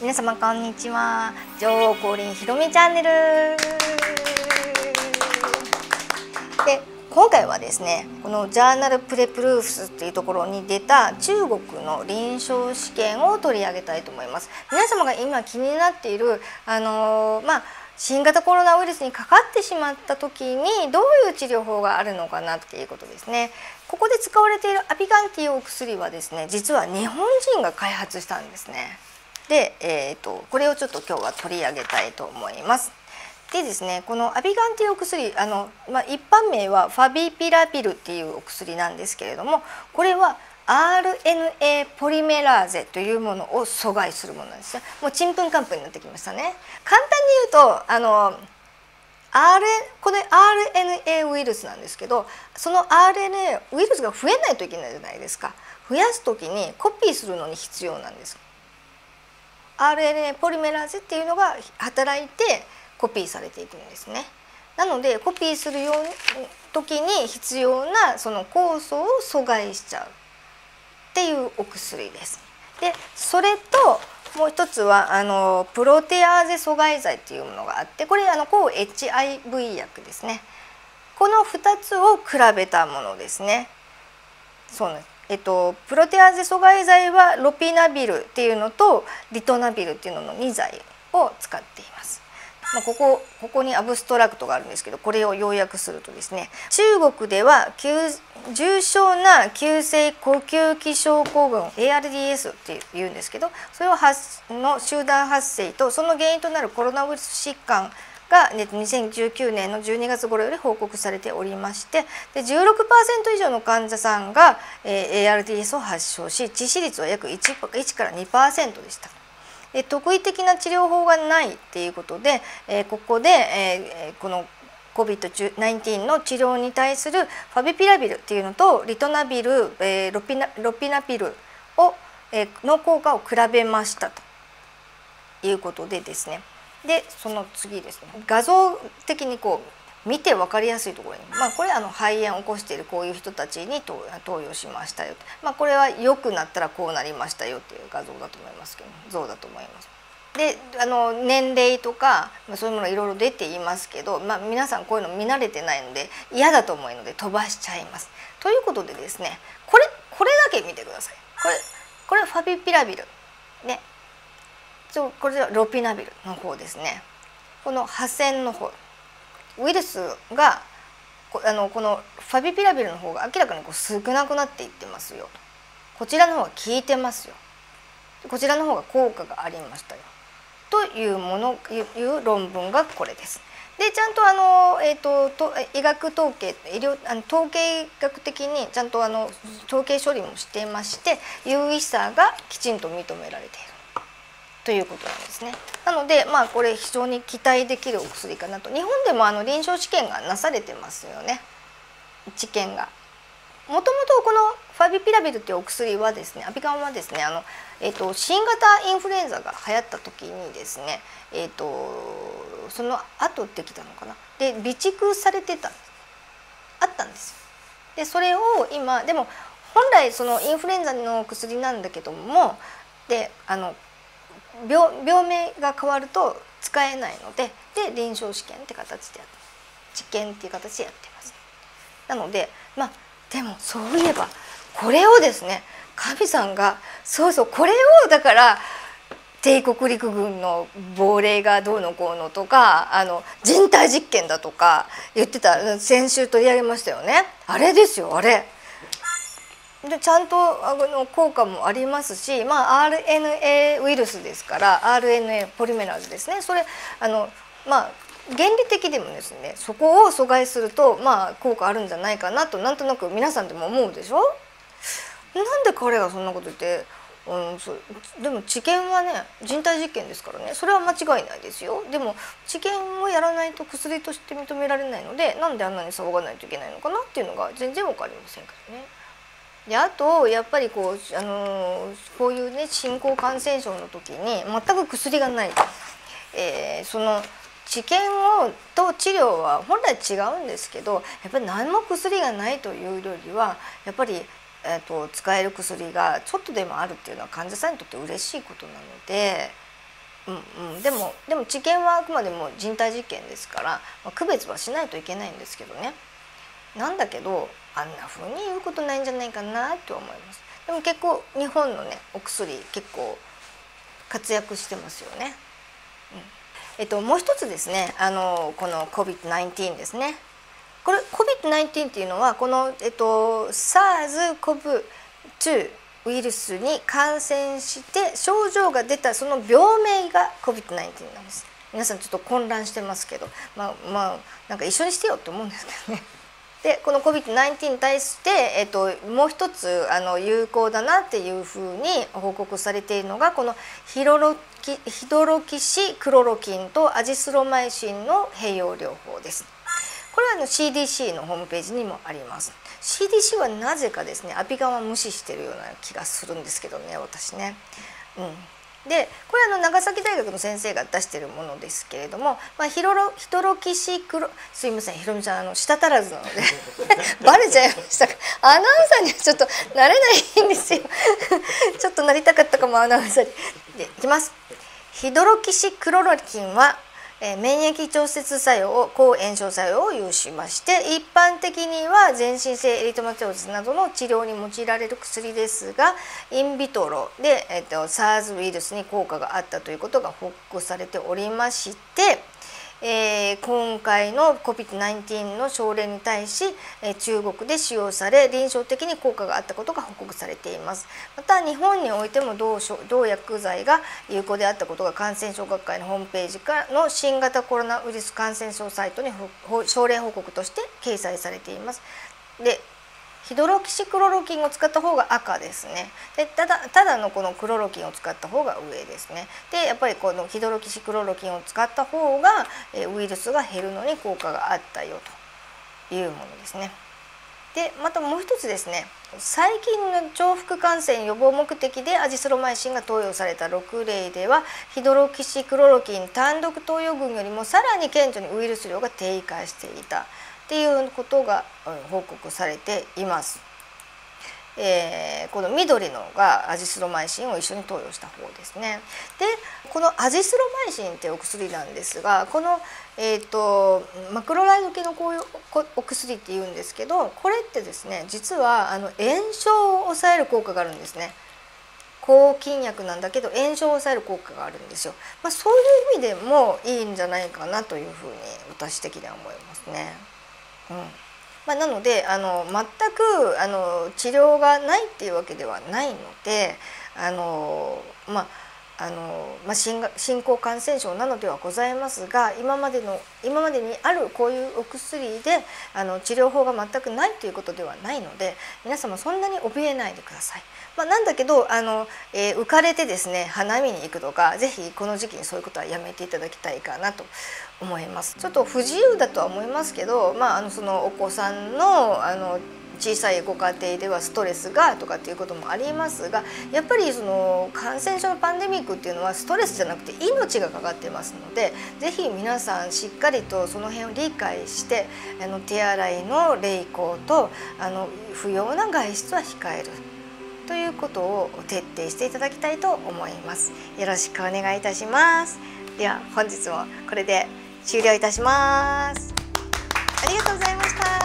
皆様こんにちは。女王降臨ひろみチャンネル。で今回はですねこのジャーナルプレプルーフスっていうところに出た中国の臨床試験を取り上げたいと思います。皆様が今気になっているあのー、まあ新型コロナウイルスにかかってしまった時にどういう治療法があるのかなっていうことですね。ここで使われているアピガンティお薬はですね実は日本人が開発したんですね。で、えーと、これをちょっと今日は取り上げたいと思います。でですねこのアビガンティお薬あの、まあ、一般名はファビピラピルっていうお薬なんですけれどもこれは RNA ポリメラーゼというものを阻害するものなんですねもうちんぷんかんぷんになってきましたね。簡単に言うとあの R これ RNA ウイルスなんですけどその RNA ウイルスが増えないといけないじゃないですか。増やす時にコピーするのに必要なんです。RNA ポリメラーゼっていうのが働いてコピーされていくんですね。なのでコピーするよう時に必要なその酵素を阻害しちゃうっていうお薬です。でそれともう一つはあのプロテアーゼ阻害剤っていうものがあってこれあの抗 HIV 薬ですね。この2つを比べたものですね。そうなんですえっと、プロテアーゼ阻害剤はロピナビルっていうのとリトナビルっていうのの2剤を使っています。まあ、ここここにアブストラクトがあるんですけどこれを要約するとですね中国では重症な急性呼吸器症候群 ARDS っていうんですけどそれを発の集団発生とその原因となるコロナウイルス疾患が2019年の12月頃より報告されておりましてで16%以上の患者さんが、え ARDS を発症し致死率は約 1, 1から2%でした。え特異的な治療法がないっていうことで、えここで、えこの COVID-19 の治療に対するファビピラビルっていうのとリトナビル、えロピナロピナピルを、えの効果を比べましたということでですねでその次ですね画像的にこう見て分かりやすいところに、まあ、これあの肺炎を起こしているこういう人たちに投与しましたよ、まあ、これは良くなったらこうなりましたよっていう画像だと思いますけど像だと思います。であの年齢とか、まあ、そういうものいろいろ出ていますけど、まあ、皆さんこういうの見慣れてないので嫌だと思うので飛ばしちゃいます。ということでですねこれこれだけ見てください。これこれファビピラビルねそうこれはロピナビルの方ですね。この破線の方。ウイルスがあのこのファビピラビルの方が明らかにこう少なくなっていってますよ。こちらの方が効いてますよ。こちらの方が効果がありましたよ。というものいう論文がこれです。でちゃんとあの、えーと、と医学統計医療あの統計学的にちゃんとあの統計処理もしていまして有意差がきちんと認められている。ということなんですね。なのでまあこれ非常に期待できるお薬かなと日本でもあの臨床試験がなされてますよね治験が。もともとこのファビピラビルっていうお薬はですねアビガンはですねあの、えーと、新型インフルエンザが流行った時にですね、えーと、その後できたのかなで備蓄されてたあったんですよ。でそれを今でも本来そのインフルエンザの薬なんだけどもであの病病名が変わると使えないのでで臨床試験って形でやって治験っていう形でやってます。なのでまあでもそういえばこれをですね神さんがそうそうこれをだから帝国陸軍の亡霊がどうのこうのとかあの人体実験だとか言ってた先週取り上げましたよねあれですよあれでちゃんとあの効果もありますし、まあ、RNA ウイルスですから RNA ポリメラーズですね。それあのまあ原理的でもですねそこを阻害するとまあ効果あるんじゃないかなとなんとなく皆さんでも思うでしょ？なんで彼がそんなこと言って、うん、そでも治験はね人体実験ですからね。それは間違いないですよ。でも治験をやらないと薬として認められないのでなんであんなに騒がないといけないのかなっていうのが全然分かりませんからね。であとやっぱりこう、あのこういうね新興感染症の時に全く薬がない、えー、その治験をと治療は本来違うんですけどやっぱり何も薬がないというよりはやっぱり、えーと、使える薬がちょっとでもあるっていうのは患者さんにとって嬉しいことなのでうんうん、でもでも治験はあくまでも人体実験ですから、まあ、区別はしないといけないんですけどね。なんだけどあんな風に言うことないんじゃないかなと思います。でも結構日本のねお薬結構活躍してますよね、うん。えっと、もう一つですねあのこの COVID-19 ですね。これ COVID-19 っていうのはこの、えっと、SARS-CoV-2 ウイルスに感染して症状が出たその病名が COVID-19 なんです。皆さんちょっと混乱してますけどまあまあなんか一緒にしてよって思うんですけどね。でこの COVID-19 に対して、えっと、もう一つあの有効だなっていうふうに報告されているのがこのヒロロキヒドロキシクロロキンとアジスロマイシンの併用療法です。これはあの CDC のホームページにもあります CDC はなぜかですねアピガンは無視してるような気がするんですけどね私ね。うんでこれあの長崎大学の先生が出してるものですけれども、まあ、ヒロロヒトロキシクロすいませんひろみちゃんあの舌足らずなので バレちゃいましたアナウンサーにはちょっとなれないんですよちょっとなりたかったかもアナウンサーに。でいきます。ヒドロキシクロロキンはえ免疫調節作用抗炎症作用を有しまして一般的には全身性エリトマテオスなどの治療に用いられる薬ですがインビトロで、えっと、SARS ウイルスに効果があったということが報告されておりましてえー、今回の COVID-19 の症例に対し、えー、中国で使用され臨床的に効果があったことが報告されています。また日本においても同同薬剤が有効であったことが感染症学会のホームページからの新型コロナウイルス感染症サイトに症例報告として掲載されています。でヒドロキシクロロキンを使った方が赤ですね。でただただのこのクロロキンを使った方が上ですね。でやっぱりこのヒドロキシクロロキンを使った方がウイルスが減るのに効果があったよというものですね。でまたもう一つですね。最近の重複感染予防目的でアジスロマイシンが投与された6例ではヒドロキシクロロキン単独投与群よりもさらに顕著にウイルス量が低下していた。っていうことが報告されています。えー、この緑のがアジスロマイシンを一緒に投与した方ですね。でこのアジスロマイシンってお薬なんですがこの、えーと、マクロライド系のこういうお薬っていうんですけどこれってですね実はあの炎症を抑える効果があるんですね。抗菌薬なんだけど炎症を抑える効果があるんですよ。まあ、そういう意味でもいいんじゃないかなというふうに私的には思いますね。うん。まあ、なのであの全くあの治療がないっていうわけではないのであの、まああのまあ、新新興感染症なのではございますが今までの今までにあるこういうお薬であの治療法が全くないということではないので皆様そんなに怯えないでください。まあ、なんだけどあの、えー、浮かれてですね花見に行くとか是非この時期にそういうことはやめていただきたいかなと思います。ちょっと不自由だとは思いますけど、まあ、あのそのお子さんのあの小さいご家庭ではストレスがとかっていうこともありますがやっぱりその感染症のパンデミックっていうのはストレスじゃなくて命がかかってますので是非皆さんしっかりとその辺を理解してあの手洗いの励行とあの不要な外出は控える。ということを徹底していただきたいと思います。よろしくお願いいたします。では本日もこれで終了いたします。ありがとうございました。